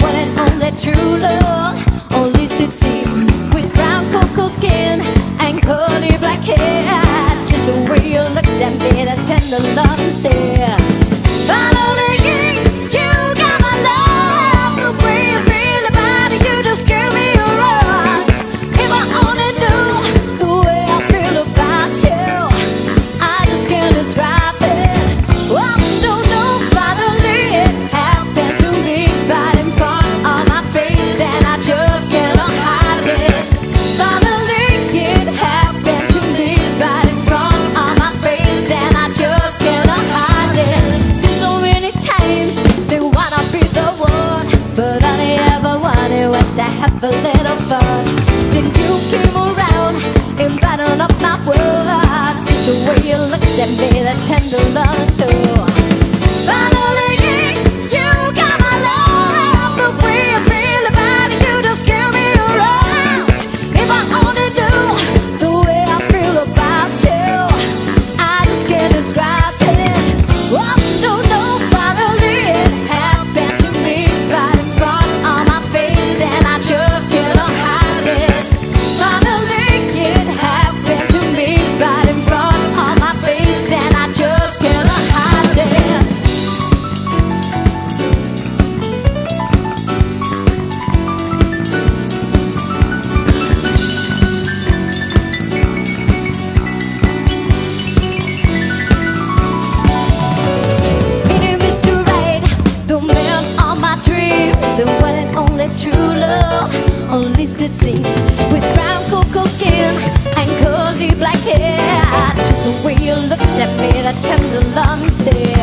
one and only true love. Tender love. left me the tender lungs here.